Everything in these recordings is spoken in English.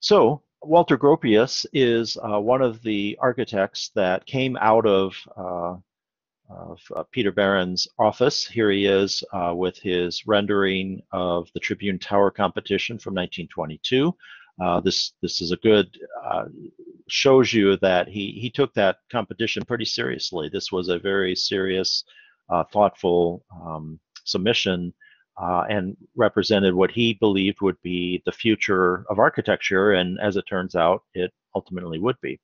So Walter Gropius is uh, one of the architects that came out of, uh, of uh, Peter Behrens' office. Here he is uh, with his rendering of the Tribune Tower competition from 1922. Uh, this this is a good uh, shows you that he he took that competition pretty seriously. This was a very serious, thoughtful um, submission uh, and represented what he believed would be the future of architecture, and as it turns out, it ultimately would be.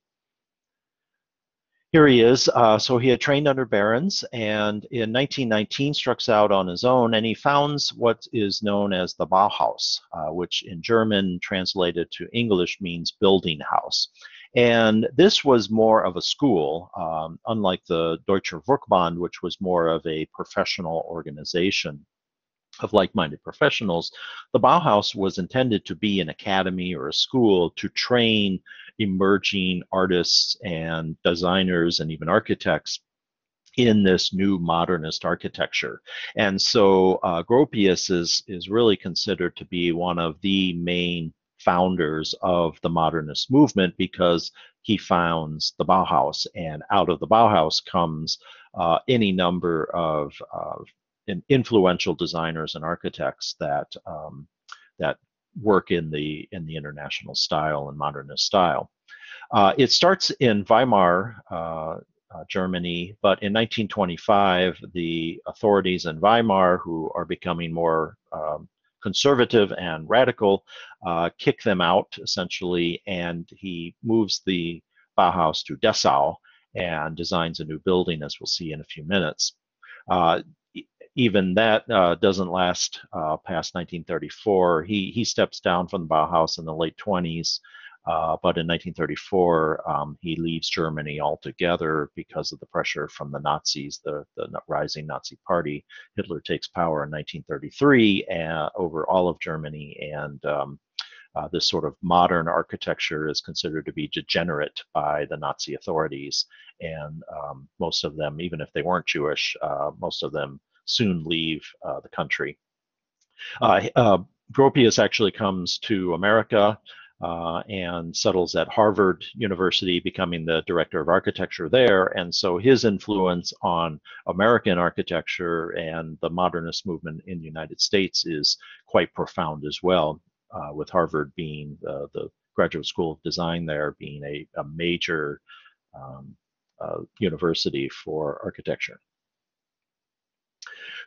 Here he is. Uh, so he had trained under Behrens, and in 1919 struck out on his own, and he founds what is known as the Bauhaus, uh, which in German translated to English means building house. And this was more of a school, um, unlike the Deutscher Werkbund, which was more of a professional organization of like-minded professionals, the Bauhaus was intended to be an academy or a school to train emerging artists and designers and even architects in this new modernist architecture. And so uh, Gropius is, is really considered to be one of the main founders of the modernist movement because he founds the Bauhaus and out of the Bauhaus comes uh, any number of, of influential designers and architects that um, that work in the in the international style and modernist style. Uh, it starts in Weimar, uh, uh, Germany, but in 1925, the authorities in Weimar, who are becoming more um, conservative and radical, uh, kick them out essentially, and he moves the Bauhaus to Dessau and designs a new building, as we'll see in a few minutes. Even that uh, doesn't last uh, past 1934. He he steps down from the Bauhaus in the late 20s, uh, but in 1934 um, he leaves Germany altogether because of the pressure from the Nazis, the the rising Nazi Party. Hitler takes power in 1933 uh, over all of Germany, and um, uh, this sort of modern architecture is considered to be degenerate by the Nazi authorities, and um, most of them, even if they weren't Jewish, uh, most of them soon leave uh, the country. Uh, uh, Gropius actually comes to America uh, and settles at Harvard University, becoming the director of architecture there. And so his influence on American architecture and the modernist movement in the United States is quite profound as well, uh, with Harvard being the, the, Graduate School of Design there being a, a major um, uh, university for architecture.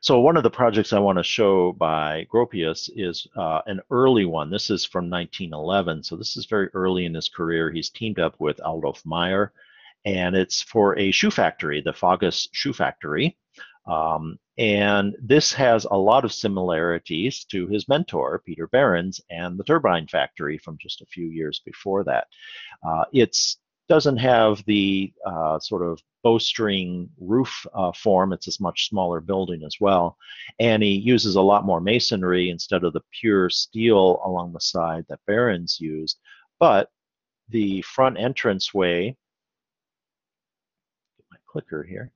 So one of the projects I want to show by Gropius is uh, an early one. This is from 1911, so this is very early in his career. He's teamed up with Adolf Meyer, and it's for a shoe factory, the Fagus Shoe Factory. Um, and this has a lot of similarities to his mentor, Peter Behrens, and the turbine factory from just a few years before that. Uh, it's doesn't have the uh, sort of bowstring roof uh, form. It's a much smaller building as well. And he uses a lot more masonry instead of the pure steel along the side that Behrens used. But the front entranceway, get my clicker here,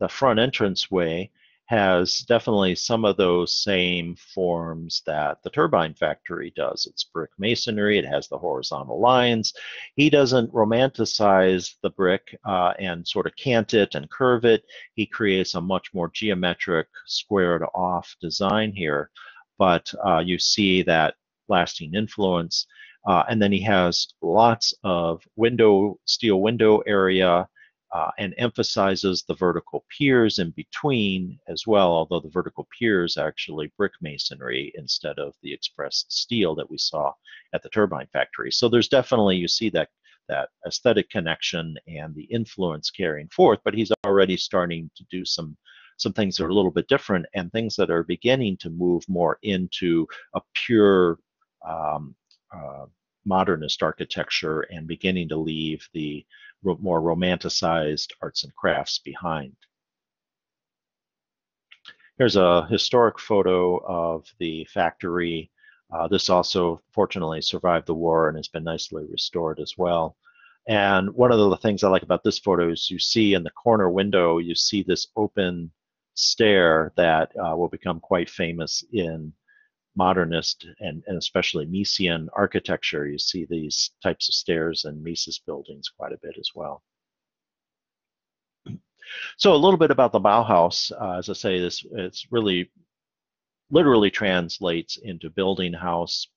the front entranceway has definitely some of those same forms that the turbine factory does. It's brick masonry, it has the horizontal lines. He doesn't romanticize the brick uh, and sort of cant it and curve it. He creates a much more geometric, squared off design here. But uh, you see that lasting influence. Uh, and then he has lots of window, steel window area, uh, and emphasizes the vertical piers in between as well, although the vertical piers actually brick masonry instead of the expressed steel that we saw at the turbine factory. So there's definitely, you see that that aesthetic connection and the influence carrying forth, but he's already starting to do some some things that are a little bit different and things that are beginning to move more into a pure um, uh, modernist architecture and beginning to leave the more romanticized arts and crafts behind. Here's a historic photo of the factory. Uh, this also fortunately survived the war and has been nicely restored as well. And one of the things I like about this photo is you see in the corner window, you see this open stair that uh, will become quite famous in modernist and, and especially Miesian architecture. You see these types of stairs in Mies's buildings quite a bit as well. So a little bit about the Bauhaus. Uh, as I say, this it's really literally translates into building house.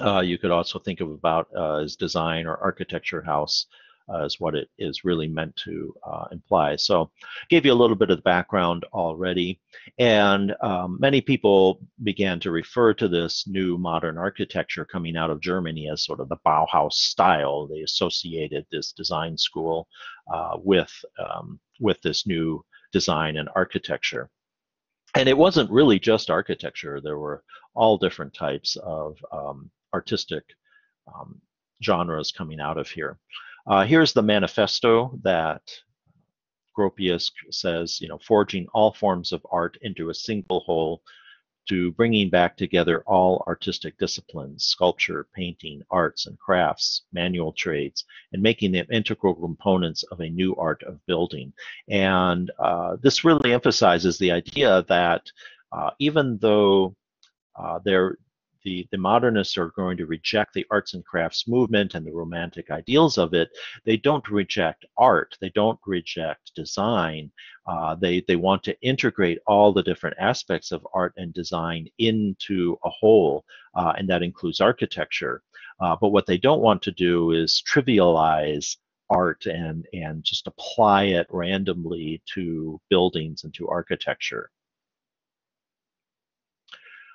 Uh, you could also think of about uh, as design or architecture house uh, is what it is really meant to uh, imply. So gave you a little bit of the background already. And um, many people began to refer to this new modern architecture coming out of Germany as sort of the Bauhaus style. They associated this design school uh, with, um, with this new design and architecture. And it wasn't really just architecture. There were all different types of um, artistic um, genres coming out of here. Uh, here's the manifesto that Gropius says, you know, forging all forms of art into a single whole to bringing back together all artistic disciplines, sculpture, painting, arts and crafts, manual trades, and making them integral components of a new art of building. And uh, this really emphasizes the idea that uh, even though uh, there the, the modernists are going to reject the arts and crafts movement and the romantic ideals of it. They don't reject art. They don't reject design. Uh, they, they want to integrate all the different aspects of art and design into a whole, uh, and that includes architecture. Uh, but what they don't want to do is trivialize art and, and just apply it randomly to buildings and to architecture.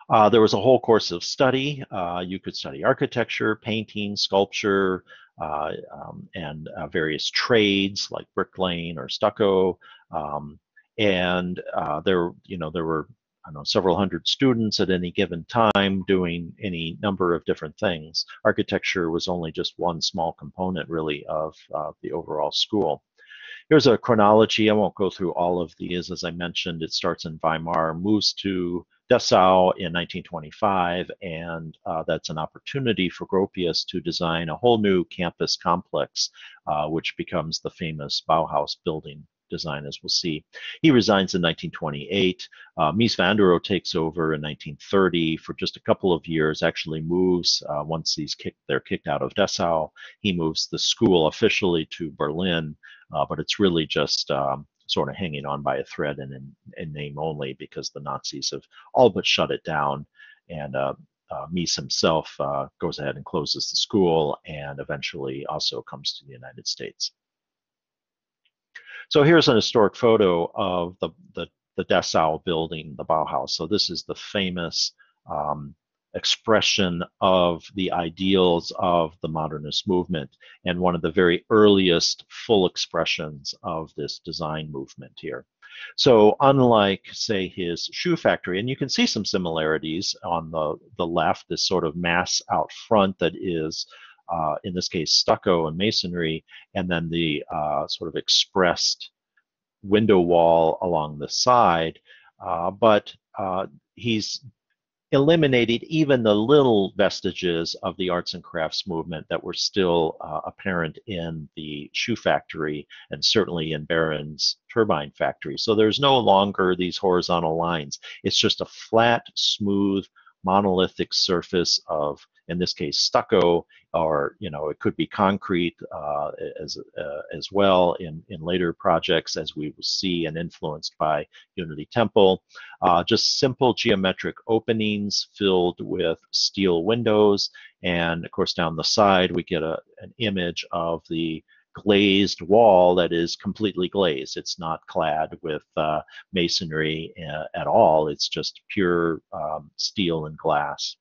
Uh, there was a whole course of study. Uh, you could study architecture, painting, sculpture, uh, um, and uh, various trades like bricklaying or stucco. Um, and uh, there, you know, there were I know, several hundred students at any given time doing any number of different things. Architecture was only just one small component, really, of the overall school. Here's a chronology. I won't go through all of these. As I mentioned, it starts in Weimar, moves to Dessau in 1925, and uh, that's an opportunity for Gropius to design a whole new campus complex, uh, which becomes the famous Bauhaus building design, as we'll see. He resigns in 1928. Uh, Mies van der Rohe takes over in 1930 for just a couple of years, actually moves, uh, once he's kicked, they're kicked out of Dessau, he moves the school officially to Berlin, uh, but it's really just um, sort of hanging on by a thread and in, in name only because the Nazis have all but shut it down. And uh, uh, Mies himself uh, goes ahead and closes the school and eventually also comes to the United States. So here's an historic photo of the, the, the Dessau building, the Bauhaus. So this is the famous um, expression of the ideals of the modernist movement and one of the very earliest full expressions of this design movement here. So unlike, say, his shoe factory, and you can see some similarities on the, the left, this sort of mass out front that is, uh, in this case, stucco and masonry, and then the uh, sort of expressed window wall along the side. Uh, but uh, he's eliminated even the little vestiges of the arts and crafts movement that were still uh, apparent in the shoe factory and certainly in Behrens turbine factory. So there's no longer these horizontal lines. It's just a flat, smooth, monolithic surface of in this case stucco or you know it could be concrete uh, as uh, as well in in later projects as we will see and influenced by Unity Temple uh, just simple geometric openings filled with steel windows and of course down the side we get a an image of the glazed wall that is completely glazed. It's not clad with uh, masonry uh, at all. It's just pure um, steel and glass.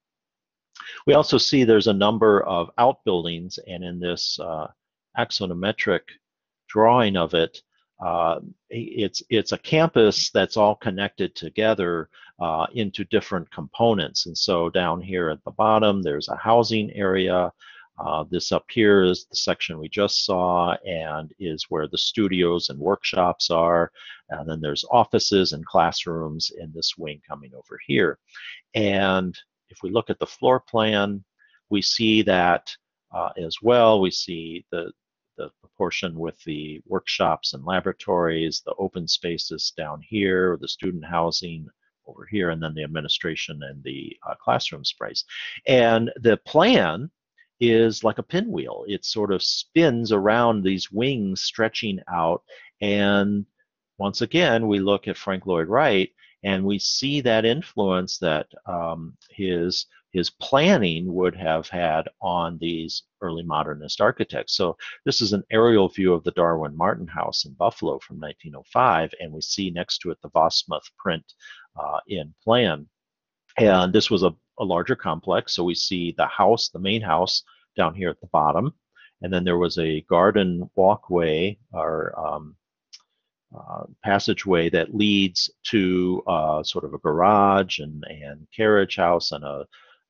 We also see there's a number of outbuildings, and in this uh, axonometric drawing of it, uh, it's it's a campus that's all connected together uh, into different components. And so down here at the bottom, there's a housing area. Uh, this up here is the section we just saw and is where the studios and workshops are. And then there's offices and classrooms in this wing coming over here. And if we look at the floor plan, we see that uh, as well. We see the, the portion with the workshops and laboratories, the open spaces down here, the student housing over here, and then the administration and the uh, classroom space. And the plan is like a pinwheel. It sort of spins around these wings stretching out. And once again, we look at Frank Lloyd Wright and we see that influence that um, his his planning would have had on these early modernist architects. So this is an aerial view of the Darwin Martin House in Buffalo from 1905, and we see next to it the Wasmuth print uh, in plan. And this was a, a larger complex, so we see the house, the main house, down here at the bottom, and then there was a garden walkway or um, uh, passageway that leads to uh, sort of a garage and, and carriage house and a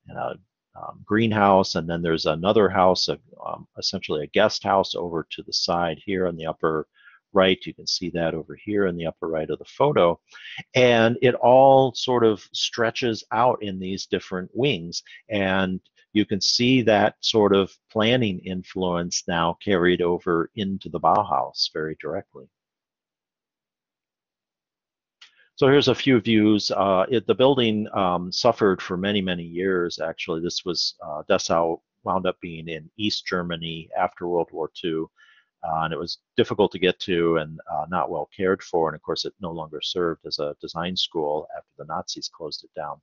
and a um, greenhouse, and then there's another house, a, um, essentially a guest house over to the side here in the upper right. You can see that over here in the upper right of the photo. And it all sort of stretches out in these different wings. And you can see that sort of planning influence now carried over into the Bauhaus very directly. So here's a few views. Uh, it, the building um, suffered for many, many years, actually. This was, uh, Dessau wound up being in East Germany after World War II. Uh, and it was difficult to get to and uh, not well cared for. And of course, it no longer served as a design school after the Nazis closed it down.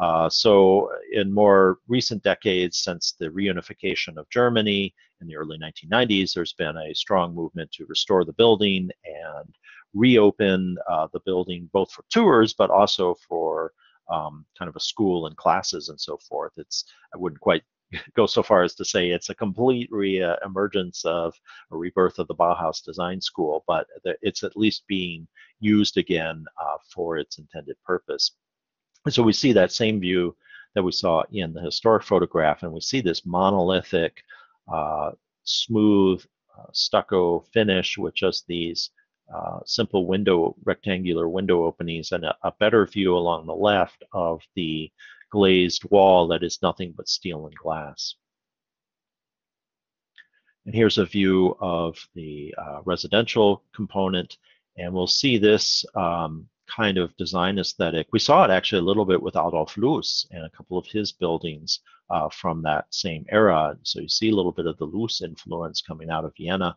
Uh, so in more recent decades, since the reunification of Germany in the early 1990s, there's been a strong movement to restore the building and reopen uh, the building both for tours but also for um, kind of a school and classes and so forth. It's I wouldn't quite go so far as to say it's a complete re-emergence of a rebirth of the Bauhaus Design School, but it's at least being used again uh, for its intended purpose. And so we see that same view that we saw in the historic photograph, and we see this monolithic, uh, smooth uh, stucco finish with just these uh, simple window, rectangular window openings and a, a, better view along the left of the glazed wall that is nothing but steel and glass. And here's a view of the uh, residential component, and we'll see this um, kind of design aesthetic. We saw it actually a little bit with Adolf Loos and a couple of his buildings uh, from that same era. So you see a little bit of the Loos influence coming out of Vienna.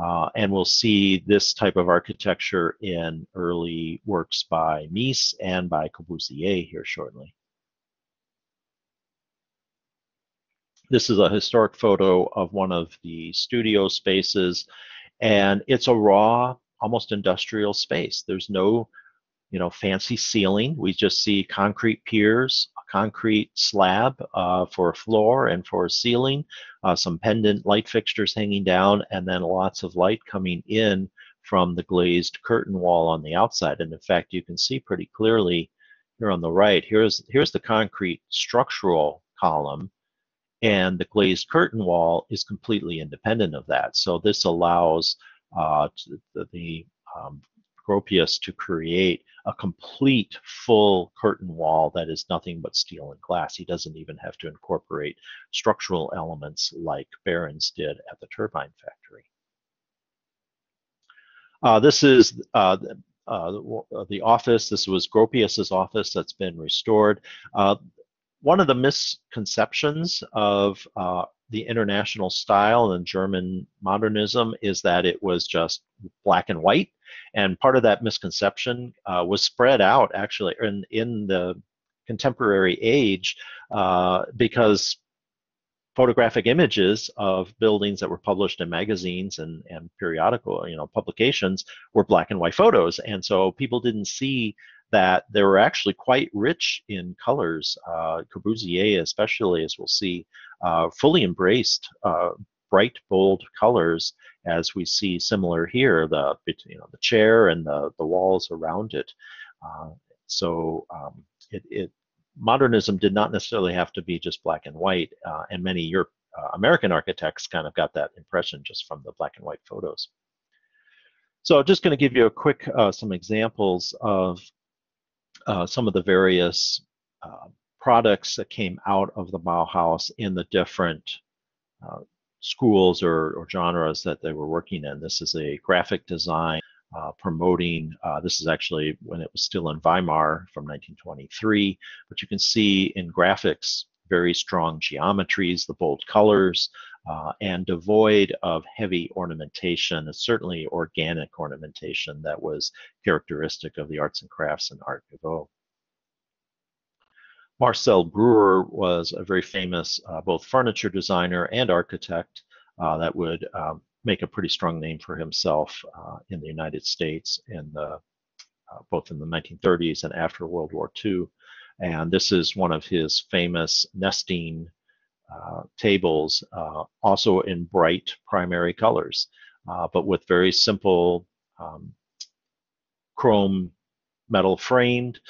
Uh, and we'll see this type of architecture in early works by Mies and by Corbusier here shortly. This is a historic photo of one of the studio spaces, and it's a raw, almost industrial space. There's no you know, fancy ceiling. We just see concrete piers, concrete slab uh, for a floor and for a ceiling, uh, some pendant light fixtures hanging down, and then lots of light coming in from the glazed curtain wall on the outside. And in fact, you can see pretty clearly here on the right, here's, here's the concrete structural column, and the glazed curtain wall is completely independent of that. So this allows uh, the, the um, Gropius to create a complete full curtain wall that is nothing but steel and glass. He doesn't even have to incorporate structural elements like Behrens did at the turbine factory. Uh, this is uh, uh, the office. This was Gropius's office that's been restored. Uh, one of the misconceptions of uh, the international style and German modernism is that it was just black and white. And part of that misconception uh, was spread out actually in, in the contemporary age uh, because photographic images of buildings that were published in magazines and, and periodical you know publications were black and white photos and so people didn't see that they were actually quite rich in colors. Uh, Corbusier, especially, as we'll see, uh, fully embraced uh, bright, bold colors, as we see similar here, the you know the chair and the the walls around it. Uh, so um, it, it, modernism did not necessarily have to be just black and white, uh, and many Europe, uh, American architects kind of got that impression just from the black and white photos. So I'm just going to give you a quick uh, some examples of uh, some of the various uh, products that came out of the Bauhaus in the different schools or, or, genres that they were working in. This is a graphic design uh, promoting, uh, this is actually when it was still in Weimar from 1923, but you can see in graphics very strong geometries, the bold colors, uh, and devoid of heavy ornamentation, certainly organic ornamentation that was characteristic of the arts and crafts and Art Nouveau. Marcel Breuer was a very famous uh, both furniture designer and architect uh, that would um, make a pretty strong name for himself uh, in the United States in the, uh, both in the 1930s and after World War II. And this is one of his famous nesting uh, tables, uh, also in bright primary colors, uh, but with very simple um, chrome metal framed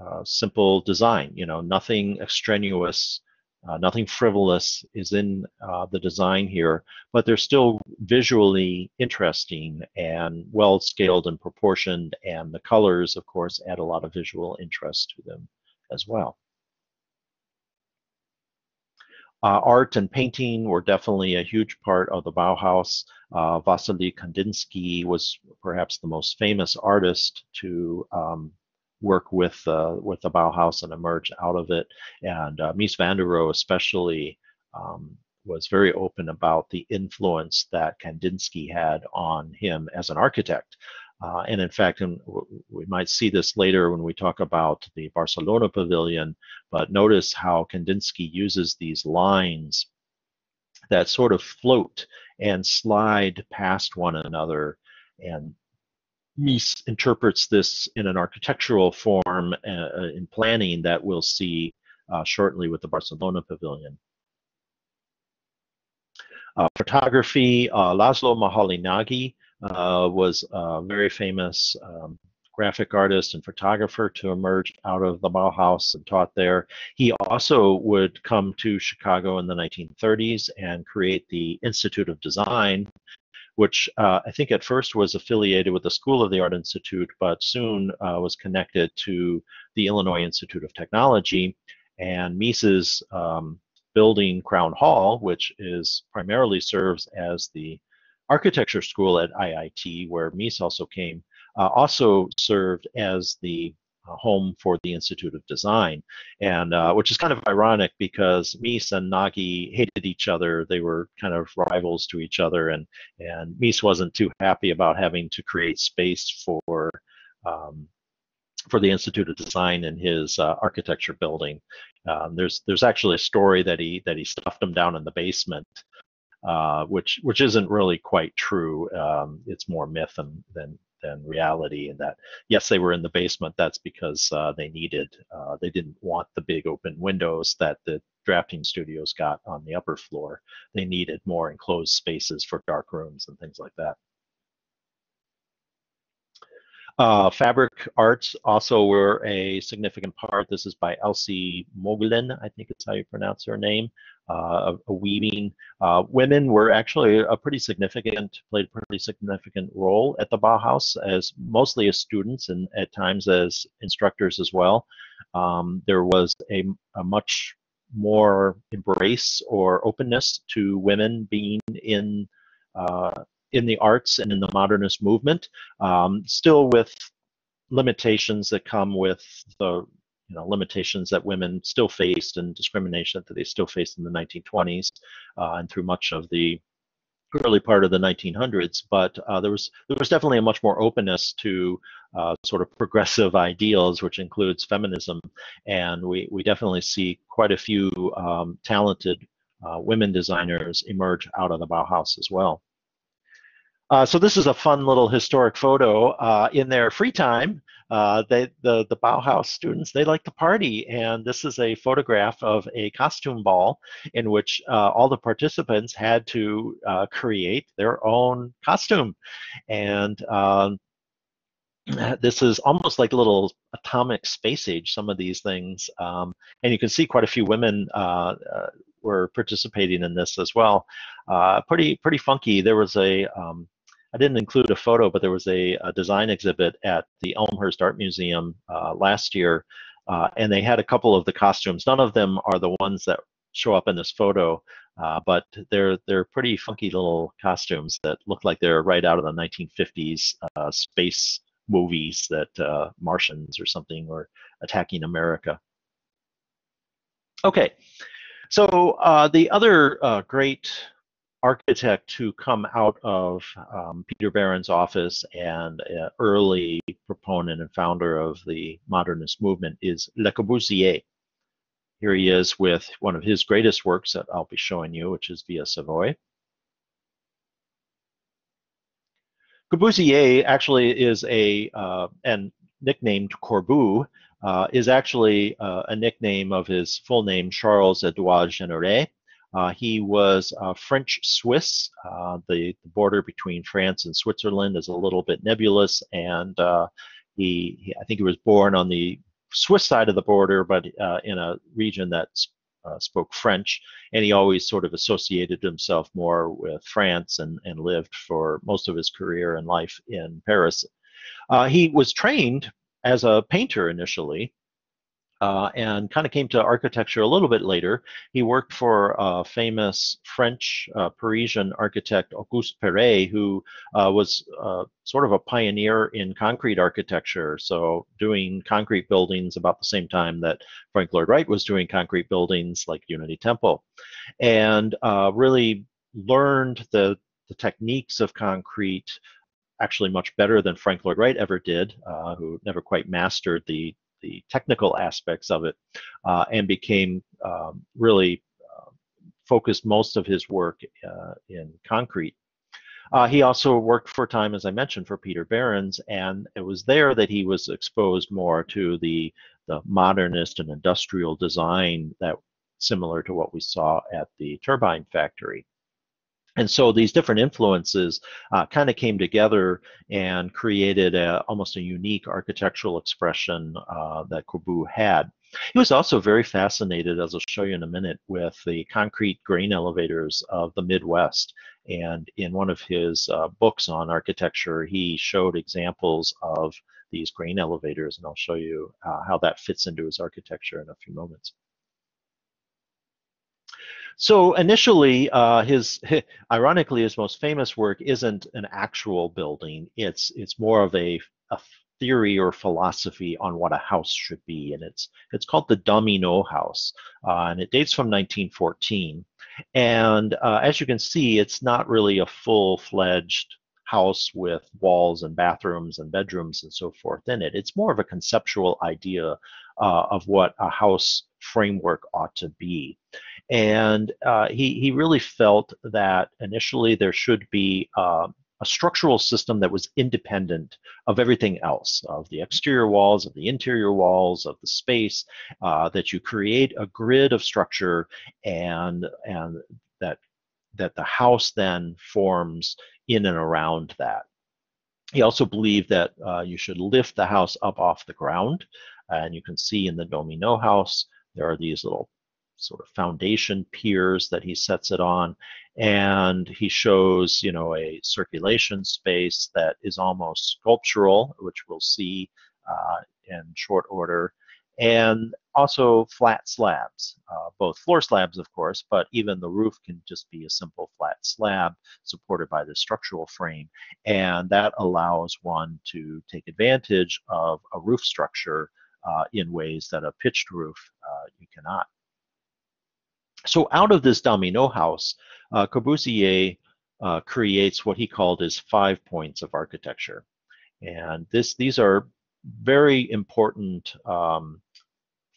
uh, simple design. You know, nothing extraneous uh, nothing frivolous is in uh, the design here, but they're still visually interesting and well scaled and proportioned, and the colors, of course, add a lot of visual interest to them as well. Uh, art and painting were definitely a huge part of the Bauhaus. Uh, Wassily Kandinsky was perhaps the most famous artist to um, work with uh, with the Bauhaus and emerge out of it. And uh, Mies van der Rohe especially um, was very open about the influence that Kandinsky had on him as an architect. Uh, and in fact, and we might see this later when we talk about the Barcelona pavilion, but notice how Kandinsky uses these lines that sort of float and slide past one another and Mies interprets this in an architectural form uh, uh, in planning that we'll see uh, shortly with the Barcelona Pavilion. Uh, photography, uh, Laszlo Moholy-Nagy uh, was a very famous um, graphic artist and photographer to emerge out of the Bauhaus and taught there. He also would come to Chicago in the 1930s and create the Institute of Design, which uh, I think at first was affiliated with the School of the Art Institute, but soon uh, was connected to the Illinois Institute of Technology. And Mies's um, building, Crown Hall, which is primarily serves as the architecture school at IIT, where Mies also came, uh, also served as the home for the Institute of Design, and uh, which is kind of ironic because Mies and Nagy hated each other. They were kind of rivals to each other, and and Mies wasn't too happy about having to create space for um, for the Institute of Design in his uh, architecture building. Um, there's there's actually a story that he that he stuffed them down in the basement. Uh, which which isn't really quite true. Um, it's more myth than than than reality and that yes they were in the basement that's because uh, they needed uh, they didn't want the big open windows that the drafting studios got on the upper floor. They needed more enclosed spaces for dark rooms and things like that. Uh, fabric arts also were a significant part. This is by Elsie Moglen, I think it's how you pronounce her name, uh, a, weaving. Uh, women were actually a pretty significant, played a pretty significant role at the Bauhaus as mostly as students and at times as instructors as well. Um, there was a, a much more embrace or openness to women being in uh, in the arts and in the modernist movement, um, still with limitations that come with the you know, limitations that women still faced and discrimination that they still faced in the 1920s uh, and through much of the early part of the 1900s. But uh, there was there was definitely a much more openness to uh, sort of progressive ideals, which includes feminism, and we we definitely see quite a few um, talented uh, women designers emerge out of the Bauhaus as well. Uh, so this is a fun little historic photo. Uh, in their free time, uh, they, the, the Bauhaus students, they like to party. And this is a photograph of a costume ball in which uh, all the participants had to uh, create their own costume. And um, this is almost like a little atomic space age, some of these things. Um, and you can see quite a few women uh, were participating in this as well. pretty, pretty funky. There was a, um, I didn't include a photo, but there was a, a design exhibit at the Elmhurst Art Museum uh, last year, uh, and they had a couple of the costumes. None of them are the ones that show up in this photo, Uh, but they're they're pretty funky little costumes that look like they're right out of the 1950s uh, space movies that uh, Martians or something were attacking America. Okay, so uh, the other great architect to come out of um, Peter Behrens' office and early proponent and founder of the modernist movement is Le Corbusier. Here he is with one of his greatest works that I'll be showing you, which is Villa Savoye. Corbusier actually is a, uh, and nicknamed Corbu, uh, is actually uh, a nickname of his full name, Charles Edouard Jeanneret. Uh, he was French Swiss. Uh, the, the, border between France and Switzerland is a little bit nebulous, and uh, he, he, I think he was born on the Swiss side of the border, but uh, in a region that uh, spoke French, and he always sort of associated himself more with France and, and lived for most of his career and life in Paris. Uh, he was trained as a painter initially, uh, and kind of came to architecture a little bit later. He worked for a famous French uh, Parisian architect Auguste Perret, who uh, was uh, sort of a pioneer in concrete architecture. So doing concrete buildings about the same time that Frank Lloyd Wright was doing concrete buildings like Unity Temple, and uh, really learned the the techniques of concrete actually much better than Frank Lloyd Wright ever did, uh, who never quite mastered the the technical aspects of it uh, and became um, really uh, focused most of his work uh, in concrete. Uh, he also worked for time, as I mentioned, for Peter Behrens, and it was there that he was exposed more to the, the modernist and industrial design that similar to what we saw at the turbine factory. And so these different influences uh, kind of came together and created a, almost a unique architectural expression uh, that Corbu had. He was also very fascinated, as I'll show you in a minute, with the concrete grain elevators of the Midwest. And in one of his uh, books on architecture, he showed examples of these grain elevators, and I'll show you uh, how that fits into his architecture in a few moments. So initially, uh, his, ironically his most famous work isn't an actual building. It's it's more of a, a theory or philosophy on what a house should be, and it's it's called the Domino House, uh, and it dates from 1914. And uh, as you can see, it's not really a full-fledged house with walls and bathrooms and bedrooms and so forth in it. It's more of a conceptual idea uh, of what a house framework ought to be. And uh, he, he really felt that initially there should be uh, a structural system that was independent of everything else, of the exterior walls, of the interior walls, of the space, uh, that you create a grid of structure and, and that, that the house then forms in and around that. He also believed that uh, you should lift the house up off the ground. And you can see in the Domino house, there are these little sort of foundation piers that he sets it on and he shows you know a circulation space that is almost sculptural which we'll see uh, in short order and also flat slabs uh, both floor slabs of course but even the roof can just be a simple flat slab supported by the structural frame and that allows one to take advantage of a roof structure uh, in ways that a pitched roof uh, you cannot so out of this domino house, uh, Corbusier uh, creates what he called his five points of architecture. And this, these are very important um,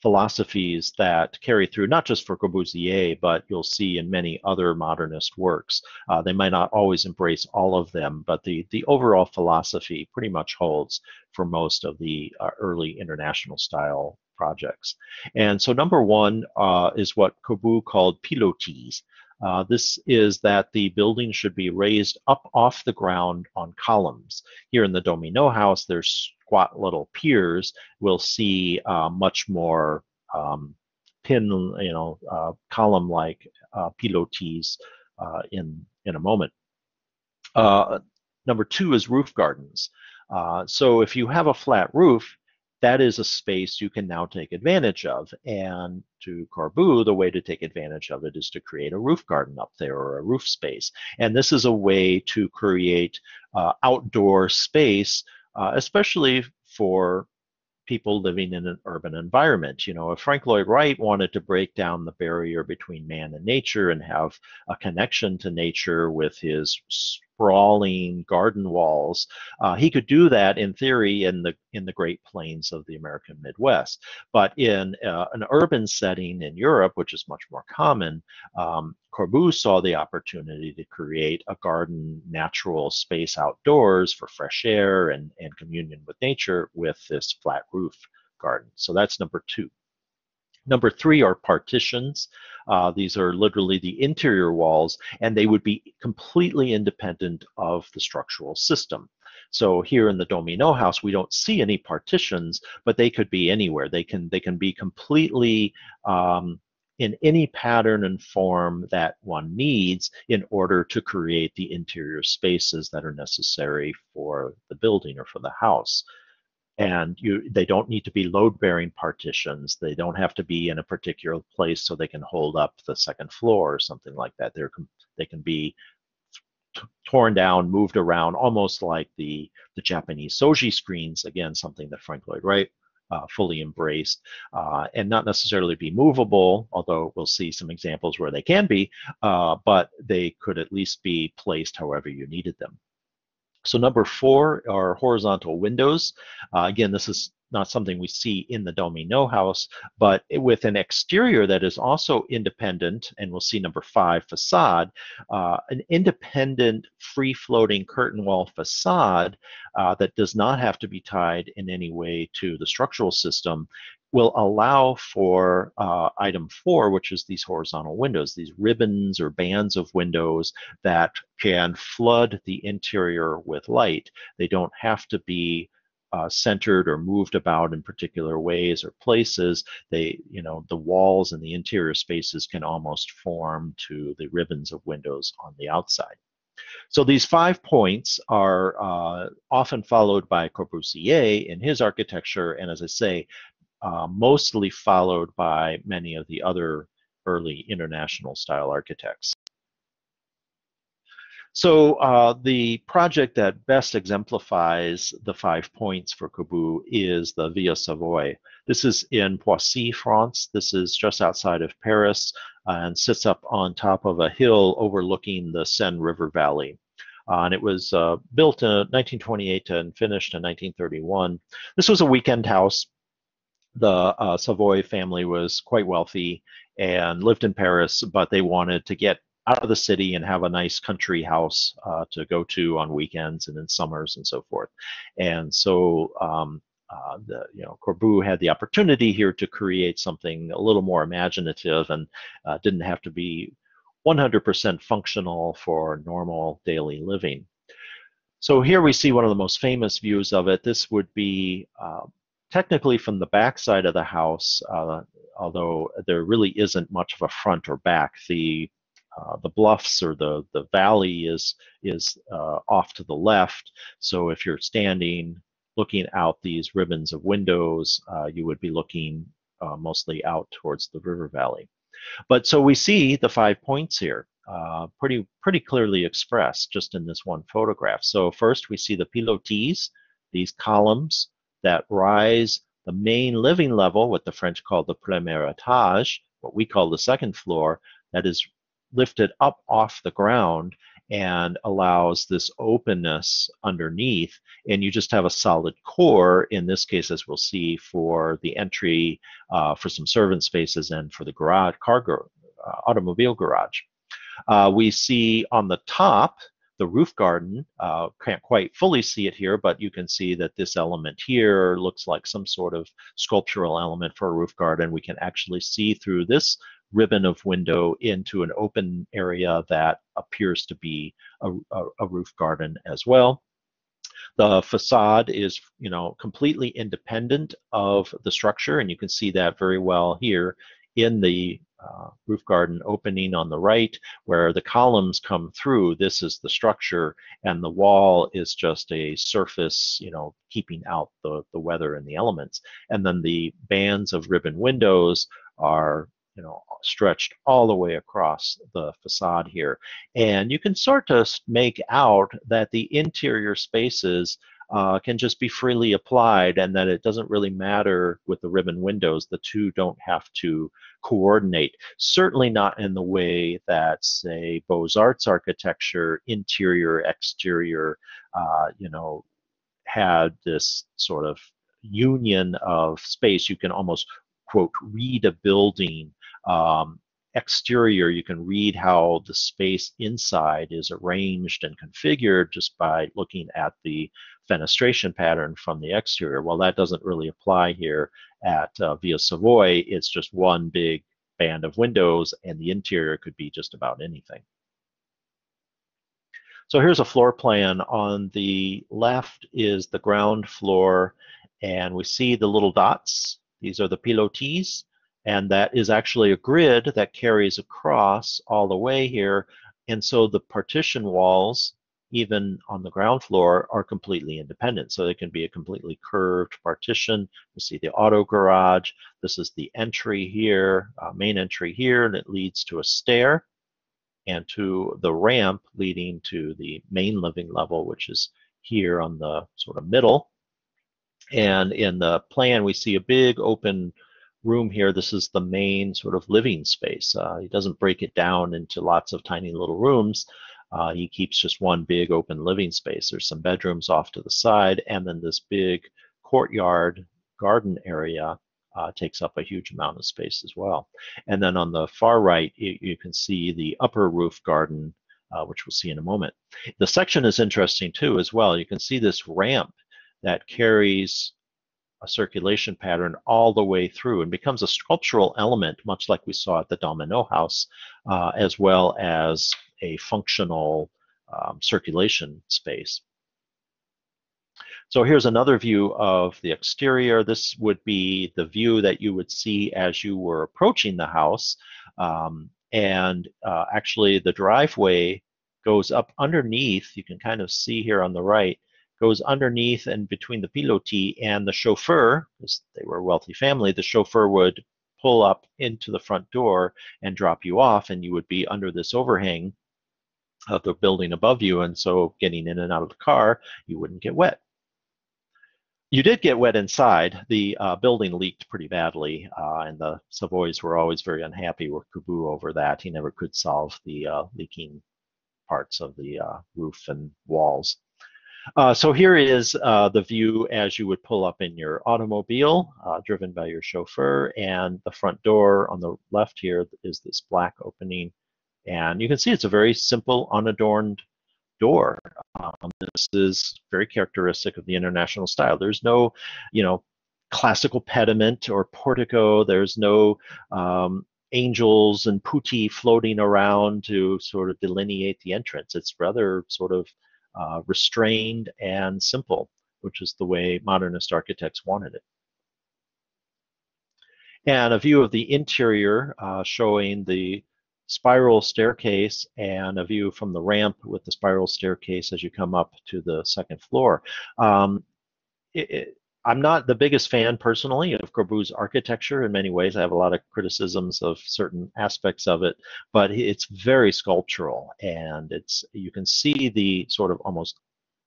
philosophies that carry through, not just for Corbusier, but you'll see in many other modernist works. Uh, they might not always embrace all of them, but the, the overall philosophy pretty much holds for most of the uh, early international style projects. And so number one uh, is what Corbu called pilotis. Uh, this is that the building should be raised up off the ground on columns. Here in the Domino house, there's squat little piers. We'll see uh, much more um, pin, you know, uh, column-like uh, pilotis uh, in in a moment. number two is roof gardens. so if you have a flat roof, that is a space you can now take advantage of. And to Corbu, the way to take advantage of it is to create a roof garden up there or a roof space. And this is a way to create uh, outdoor space, uh, especially for people living in an urban environment. You know, if Frank Lloyd Wright wanted to break down the barrier between man and nature and have a connection to nature with his sprawling garden walls. Uh, he could do that in theory in the in the Great Plains of the American Midwest, but in uh, an urban setting in Europe, which is much more common, um, Corbu saw the opportunity to create a garden natural space outdoors for fresh air and, and communion with nature with this flat roof garden. So that's number two. Number three are partitions. Uh, these are literally the interior walls, and they would be completely independent of the structural system. So here in the Domino house, we don't see any partitions, but they could be anywhere. They can they can be completely um, in any pattern and form that one needs in order to create the interior spaces that are necessary for the building or for the house and you they don't need to be load bearing partitions they don't have to be in a particular place so they can hold up the second floor or something like that they're they can be torn down moved around almost like the the japanese shoji screens again something that frank lloyd wright uh, fully embraced uh, and not necessarily be movable, although we'll see some examples where they can be, uh, but they could at least be placed however you needed them. So number four are horizontal windows. Uh, again, this is not something we see in the Domino house, but with an exterior that is also independent, and we'll see number five, facade, uh, an independent free-floating curtain wall facade uh, that does not have to be tied in any way to the structural system will allow for uh, item four, which is these horizontal windows, these ribbons or bands of windows that can flood the interior with light. They don't have to be uh, centered or moved about in particular ways or places. They, you know, the walls and the interior spaces can almost form to the ribbons of windows on the outside. So these five points are uh, often followed by Corbusier in his architecture, and as I say, uh, mostly followed by many of the other early international style architects. So uh, the project that best exemplifies the five points for Corbu is the Villa Savoye. This is in Poissy, France. This is just outside of Paris uh, and sits up on top of a hill overlooking the Seine River Valley. Uh, and it was uh, built in 1928 and finished in 1931. This was a weekend house the uh, Savoye family was quite wealthy and lived in Paris, but they wanted to get out of the city and have a nice country house uh, to go to on weekends and in summers and so forth. And so, um, uh, the you know Corbu had the opportunity here to create something a little more imaginative and uh, didn't have to be 100% functional for normal daily living. So here we see one of the most famous views of it. This would be uh, technically from the back side of the house, uh, although there really isn't much of a front or back. The uh, the bluffs or the the valley is is uh, off to the left. So if you're standing looking out these ribbons of windows, uh, you would be looking uh, mostly out towards the river valley. But so we see the five points here. Uh, pretty pretty clearly expressed just in this one photograph. So first we see the pilotis, these columns that rise the main living level, what the French call the premier étage, what we call the second floor, that is lifted up off the ground and allows this openness underneath. And you just have a solid core, in this case, as we'll see, for the entry, uh, for some servant spaces, and for the garage, car, uh, automobile garage. Uh, we see on the top the roof garden. Uh, can't quite fully see it here, but you can see that this element here looks like some sort of sculptural element for a roof garden. We can actually see through this ribbon of window into an open area that appears to be a, a, a roof garden as well. The facade is, you know, completely independent of the structure, and you can see that very well here in the uh, roof garden opening on the right where the columns come through. This is the structure and the wall is just a surface, you know, keeping out the, the weather and the elements. And then the bands of ribbon windows are stretched all the way across the facade here. And you can sort of make out that the interior spaces uh, can just be freely applied and that it doesn't really matter with the ribbon windows. The two don't have to coordinate. Certainly not in the way that, say, Beaux-Arts architecture, interior, exterior, uh, you know, had this sort of union of space. You can almost, quote, read a building um, exterior, you can read how the space inside is arranged and configured just by looking at the fenestration pattern from the exterior. Well, that doesn't really apply here at uh, Villa Savoye. It's just one big band of windows and the interior could be just about anything. So here's a floor plan. On the left is the ground floor and we see the little dots. These are the pilotis and that is actually a grid that carries across all the way here. And so the partition walls, even on the ground floor, are completely independent. So they can be a completely curved partition. You see the auto garage. This is the entry here, uh, main entry here, and it leads to a stair and to the ramp leading to the main living level, which is here on the sort of middle. And in the plan, we see a big open room here, this is the main sort of living space. Uh, he doesn't break it down into lots of tiny little rooms. Uh, he keeps just one big open living space. There's some bedrooms off to the side, and then this big courtyard garden area uh, takes up a huge amount of space as well. And then on the far right, you, you can see the upper roof garden, uh, which we'll see in a moment. The section is interesting too as well. You can see this ramp that carries a circulation pattern all the way through and becomes a sculptural element, much like we saw at the Domino House, uh, as well as a functional um, circulation space. So here's another view of the exterior. This would be the view that you would see as you were approaching the house. Um, and uh, actually the driveway goes up underneath, you can kind of see here on the right, goes underneath and between the piloti and the chauffeur, because they were a wealthy family, the chauffeur would pull up into the front door and drop you off, and you would be under this overhang of the building above you, and so getting in and out of the car, you wouldn't get wet. You did get wet inside. The uh, building leaked pretty badly, uh, and the Savoys were always very unhappy with Corbu over that. He never could solve the uh, leaking parts of the uh, roof and walls. Uh, so here is uh, the view as you would pull up in your automobile, uh, driven by your chauffeur, and the front door on the left here is this black opening. And you can see it's a very simple, unadorned door. Um, this is very characteristic of the international style. There's no, you know, classical pediment or portico. There's no um, angels and putti floating around to sort of delineate the entrance. It's rather sort of uh, restrained and simple, which is the way modernist architects wanted it. And a view of the interior uh, showing the spiral staircase and a view from the ramp with the spiral staircase as you come up to the second floor. Um, it, it, I'm not the biggest fan personally of Corbu's architecture in many ways. I have a lot of criticisms of certain aspects of it, but it's very sculptural and it's you can see the sort of almost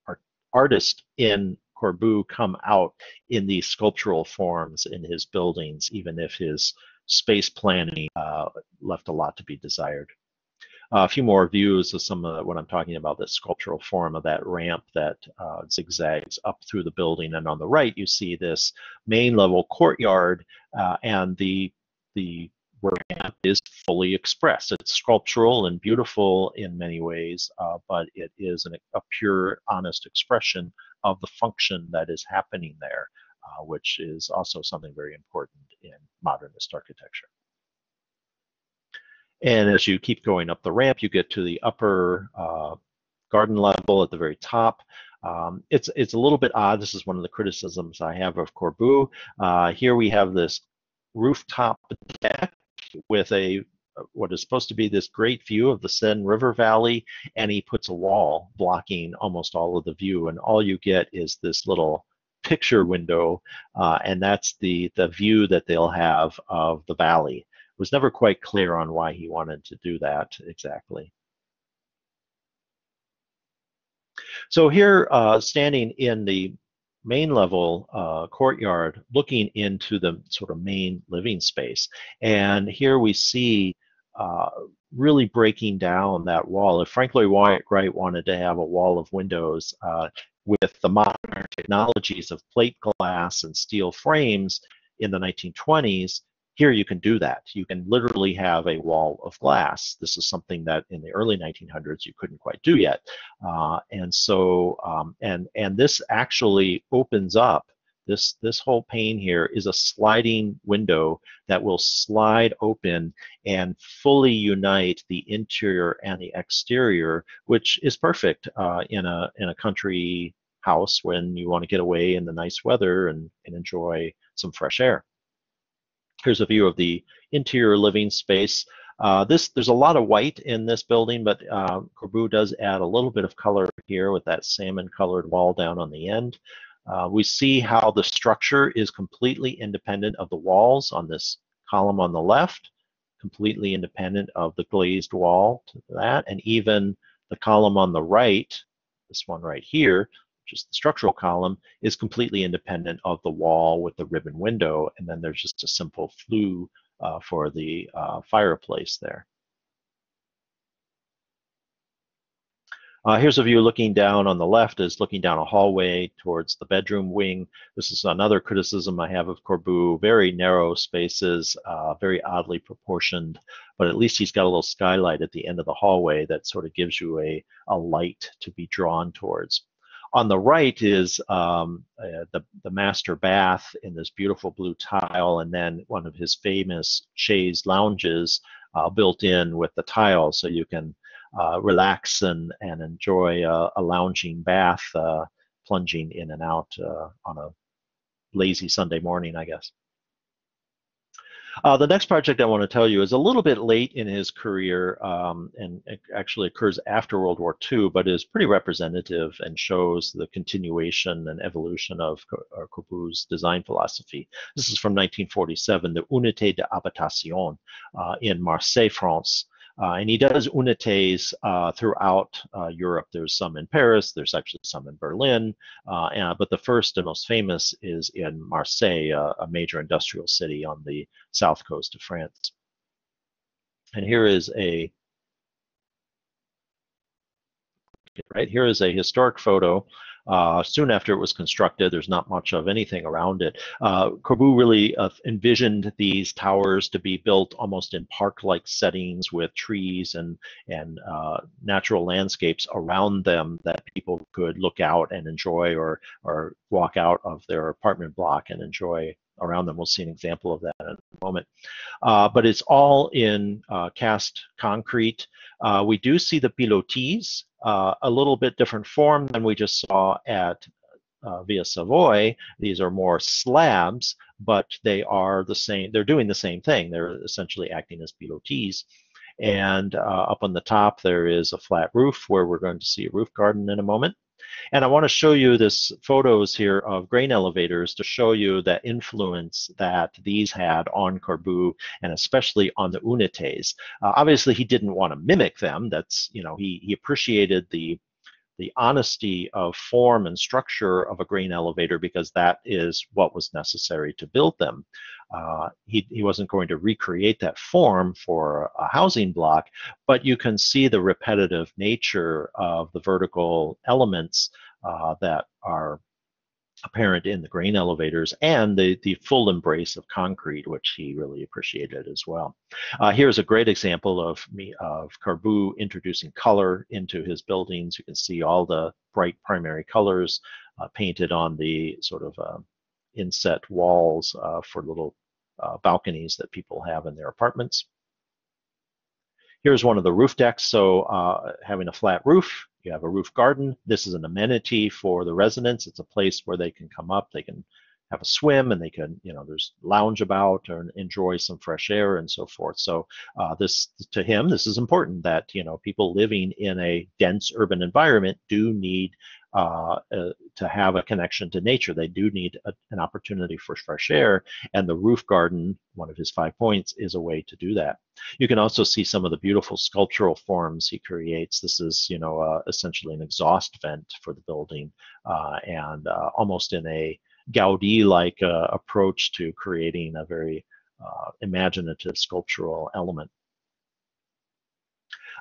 art, artist in Corbu come out in these sculptural forms in his buildings, even if his space planning uh, left a lot to be desired a few more views of some of what I'm talking about, the sculptural form of that ramp that uh, zigzags up through the building. And on the right, you see this main level courtyard uh, and the, the ramp is fully expressed. It's sculptural and beautiful in many ways, uh, but it is an, a pure, honest expression of the function that is happening there, uh, which is also something very important in modernist architecture. And as you keep going up the ramp, you get to the upper uh, garden level at the very top. Um, it's it's a little bit odd. This is one of the criticisms I have of Corbu. Uh, here we have this rooftop deck with a what is supposed to be this great view of the Seine River Valley, and he puts a wall blocking almost all of the view, and all you get is this little picture window, uh, and that's the the view that they'll have of the valley. Was never quite clear on why he wanted to do that exactly. So here, uh, standing in the main level uh, courtyard, looking into the sort of main living space, and here we see uh, really breaking down that wall. If Frank Lloyd Wright wanted to have a wall of windows uh, with the modern technologies of plate glass and steel frames in the 1920s, here you can do that. You can literally have a wall of glass. This is something that in the early 1900s you couldn't quite do yet. Uh, and so, um, and, and this actually opens up this, this whole pane here is a sliding window that will slide open and fully unite the interior and the exterior, which is perfect uh, in, a, in a country house when you want to get away in the nice weather and, and enjoy some fresh air. Here's a view of the interior living space. Uh, this There's a lot of white in this building, but uh, Corbu does add a little bit of color here with that salmon colored wall down on the end. Uh, we see how the structure is completely independent of the walls on this column on the left, completely independent of the glazed wall to that, and even the column on the right, this one right here, is the structural column, is completely independent of the wall with the ribbon window, and then there's just a simple flue uh, for the uh, fireplace there. Uh, here's a view looking down on the left is looking down a hallway towards the bedroom wing. This is another criticism I have of Corbu, very narrow spaces, uh, very oddly proportioned, but at least he's got a little skylight at the end of the hallway that sort of gives you a, a light to be drawn towards. On the right is um, uh, the, the master bath in this beautiful blue tile, and then one of his famous chaise lounges uh, built in with the tile so you can uh, relax and, and enjoy a, a lounging bath, uh, plunging in and out uh, on a lazy Sunday morning, I guess. Uh, the next project I want to tell you is a little bit late in his career um, and actually occurs after World War II, but is pretty representative and shows the continuation and evolution of Corbu's design philosophy. This is from 1947, the Unité d'Habitation uh, in Marseille, France. Uh, and he does unités uh, throughout uh, Europe. There's some in Paris, there's actually some in Berlin, and, but the first and most famous is in Marseille, a major industrial city on the south coast of France. And here is a right here is a historic photo uh, soon after it was constructed, there's not much of anything around it. Uh, Corbu really uh, envisioned these towers to be built almost in park-like settings with trees and, and uh, natural landscapes around them that people could look out and enjoy or, or walk out of their apartment block and enjoy around them. We'll see an example of that in a moment. Uh, but it's all in uh, cast concrete. Uh, we do see the pilotis, uh, a little bit different form than we just saw at uh, Villa Savoye. These are more slabs, but they are the same. They're doing the same thing. They're essentially acting as pilotis. And uh, up on the top, there is a flat roof where we're going to see a roof garden in a moment. And I want to show you this photos here of grain elevators to show you the influence that these had on Corbu and especially on the unités. Uh, obviously, he didn't want to mimic them. That's, you know, he, he appreciated the the honesty of form and structure of a grain elevator because that is what was necessary to build them. Uh, he, he wasn't going to recreate that form for a housing block, but you can see the repetitive nature of the vertical elements uh, that are apparent in the grain elevators and the, the full embrace of concrete, which he really appreciated as well. Uh, here's a great example of me of Corbu introducing color into his buildings. You can see all the bright primary colors uh, painted on the sort of uh, inset walls uh, for little uh, balconies that people have in their apartments. Here's one of the roof decks. So uh, having a flat roof, you have a roof garden. This is an amenity for the residents. It's a place where they can come up, they can have a swim and they can, you know, there's lounge about or enjoy some fresh air and so forth. So uh, this, to him, this is important that, you know, people living in a dense urban environment do need uh, uh, to have a connection to nature. They do need a, an opportunity for fresh air, and the roof garden, one of his five points, is a way to do that. You can also see some of the beautiful sculptural forms he creates. This is, you know, uh, essentially an exhaust vent for the building, uh, and uh, almost in a Gaudi-like approach to creating a very imaginative sculptural element.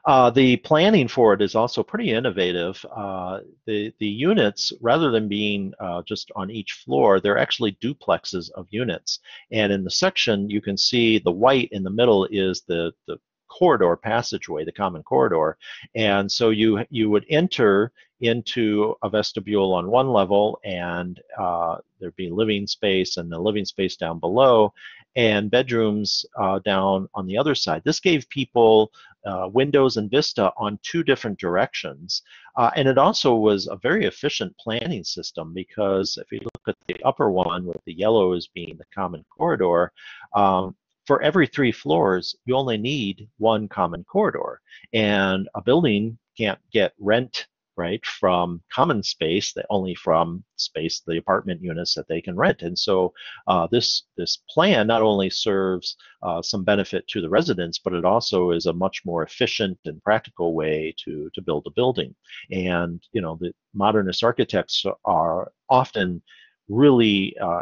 Uh, the planning for it is also pretty innovative. Uh, the, the units, rather than being uh, just on each floor, they're actually duplexes of units. And in the section, you can see the white in the middle is the, the corridor passageway, the common corridor. And so you, you would enter into a vestibule on one level and uh, there'd be living space and the living space down below and bedrooms uh, down on the other side. This gave people uh, Windows and Vista on two different directions. Uh, and it also was a very efficient planning system because if you look at the upper one with the yellow as being the common corridor, um, for every three floors, you only need one common corridor. And a building can't get rent right, from common space, that only from space, the apartment units that they can rent. And so uh, this this plan not only serves uh, some benefit to the residents, but it also is a much more efficient and practical way to to build a building. And you know, the modernist architects are often really uh,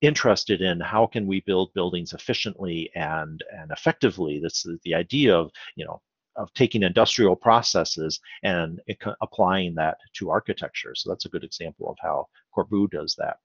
interested in how can we build buildings efficiently and and effectively. That's the idea of you know of taking industrial processes and applying that to architecture. So that's a good example of how Corbu does that.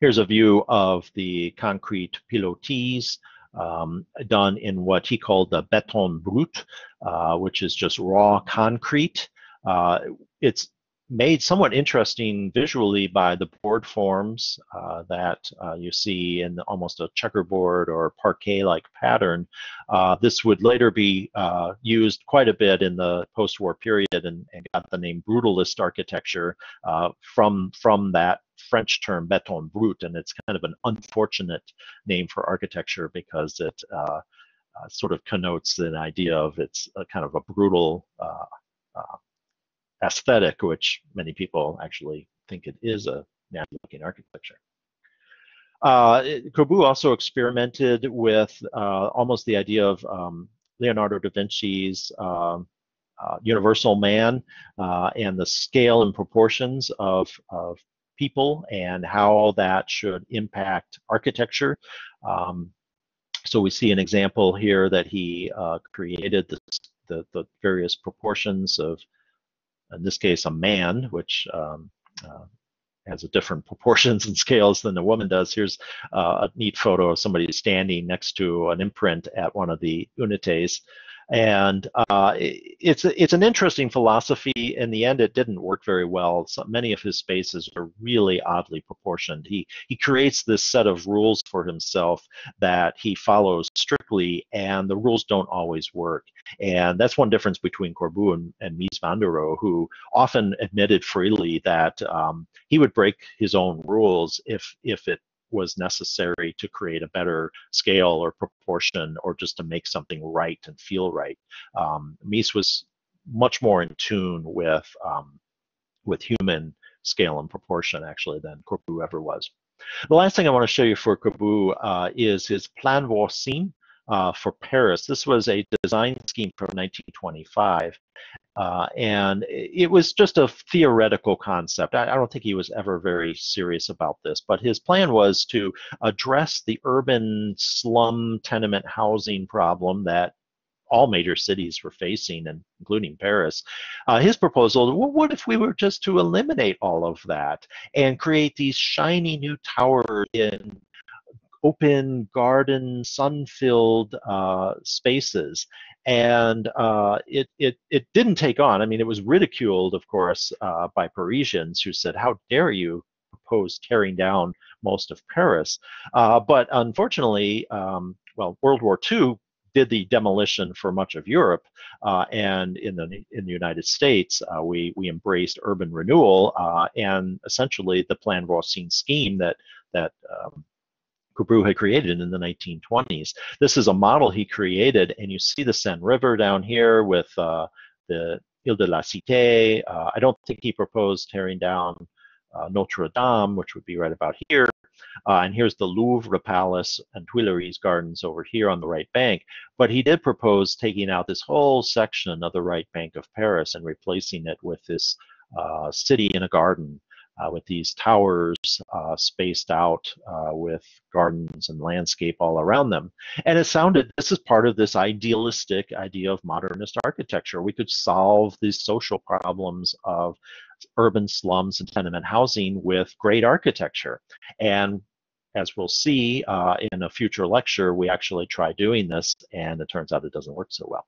Here's a view of the concrete pilotis um, done in what he called the béton brut, uh, which is just raw concrete. Uh, it's made somewhat interesting visually by the board forms uh, that uh, you see in almost a checkerboard or parquet-like pattern. Uh, this would later be uh, used quite a bit in the post-war period and, and, got the name brutalist architecture uh, from, from that French term béton brut, and it's kind of an unfortunate name for architecture because it uh, sort of connotes an idea of it's a kind of a brutal aesthetic, which many people actually think it is a nasty looking architecture. Uh, also experimented with uh, almost the idea of um, Leonardo da Vinci's um, uh, universal man uh, and the scale and proportions of, of people and how that should impact architecture. Um, so we see an example here that he uh, created the, the, the various proportions of in this case, a man, which um, uh, has a different proportions and scales than a woman does. Here's uh, a neat photo of somebody standing next to an imprint at one of the unités and uh, it's it's an interesting philosophy. In the end, it didn't work very well. So many of his spaces are really oddly proportioned. He he creates this set of rules for himself that he follows strictly, and the rules don't always work. And that's one difference between Corbu and, and Mies van der Rohe, who often admitted freely that um, he would break his own rules if if it was necessary to create a better scale or proportion or just to make something right and feel right. Um, Mies was much more in tune with um, with human scale and proportion actually than Corbu ever was. The last thing I want to show you for Corbu uh, is his Plan Voisin uh, for Paris. This was a design scheme from 1925, uh, and it was just a theoretical concept. I, I, don't think he was ever very serious about this, but his plan was to address the urban slum tenement housing problem that all major cities were facing, and including Paris. Uh, his proposal: well, what if we were just to eliminate all of that and create these shiny new towers in open garden, sun-filled uh, spaces. And uh, it, it, it didn't take on. I mean, it was ridiculed, of course, uh, by Parisians who said, how dare you propose tearing down most of Paris? Uh, but unfortunately, um, well, World War II did the demolition for much of Europe, uh, and in the in the United States, uh, we we embraced urban renewal uh, and essentially the Plan Racine scheme that that um, Corbu had created in the 1920s. This is a model he created, and you see the Seine River down here with uh, the Ile de la Cité. Uh, I don't think he proposed tearing down uh, Notre Dame, which would be right about here. Uh, and here's the Louvre Palace and Tuileries Gardens over here on the right bank. But he did propose taking out this whole section of the right bank of Paris and replacing it with this uh, city in a garden uh, with these towers uh, spaced out uh, with gardens and landscape all around them. And it sounded, this is part of this idealistic idea of modernist architecture. We could solve these social problems of urban slums and tenement housing with great architecture. And as we'll see uh, in a future lecture, we actually try doing this, and it turns out it doesn't work so well.